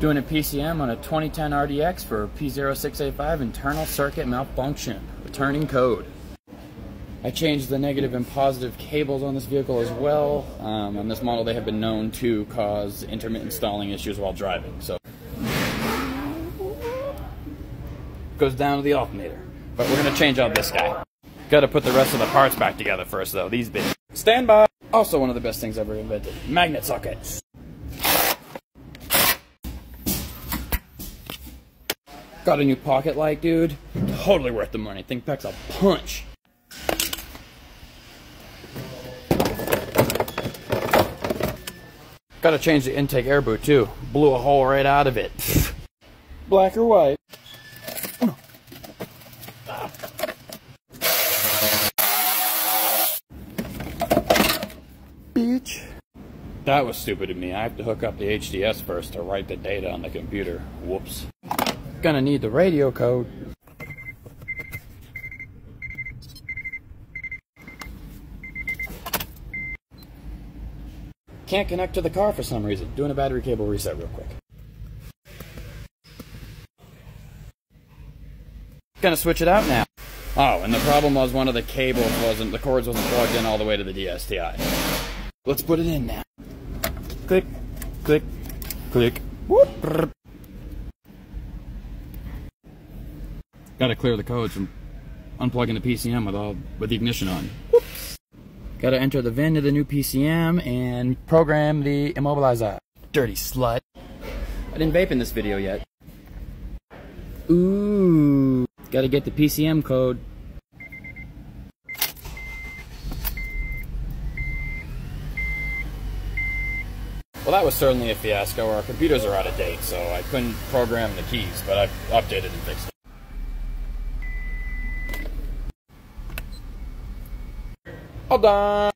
Doing a PCM on a 2010 RDX for P0685 internal circuit malfunction. Returning code. I changed the negative and positive cables on this vehicle as well. Um, on this model, they have been known to cause intermittent stalling issues while driving. So goes down to the alternator. But we're gonna change out this guy. Got to put the rest of the parts back together first, though. These big. Stand by. Also, one of the best things ever invented: magnet sockets. Got a new pocket light, dude. Totally worth the money. Think packs a punch. Gotta change the intake air boot too. Blew a hole right out of it. Black or white? Bitch. That was stupid of me. I have to hook up the HDS first to write the data on the computer. Whoops. Gonna need the radio code. Can't connect to the car for some reason. Doing a battery cable reset real quick. Gonna switch it out now. Oh, and the problem was one of the cables wasn't, the cords wasn't plugged in all the way to the DSTI. Let's put it in now. Click, click, click. Whoop. Gotta clear the codes from unplugging the PCM with all with the ignition on. Whoops. Gotta enter the VIN to the new PCM and program the immobilizer. Dirty slut. I didn't vape in this video yet. Ooh. Gotta get the PCM code. Well, that was certainly a fiasco. Our computers are out of date, so I couldn't program the keys, but I've updated and fixed it. All done.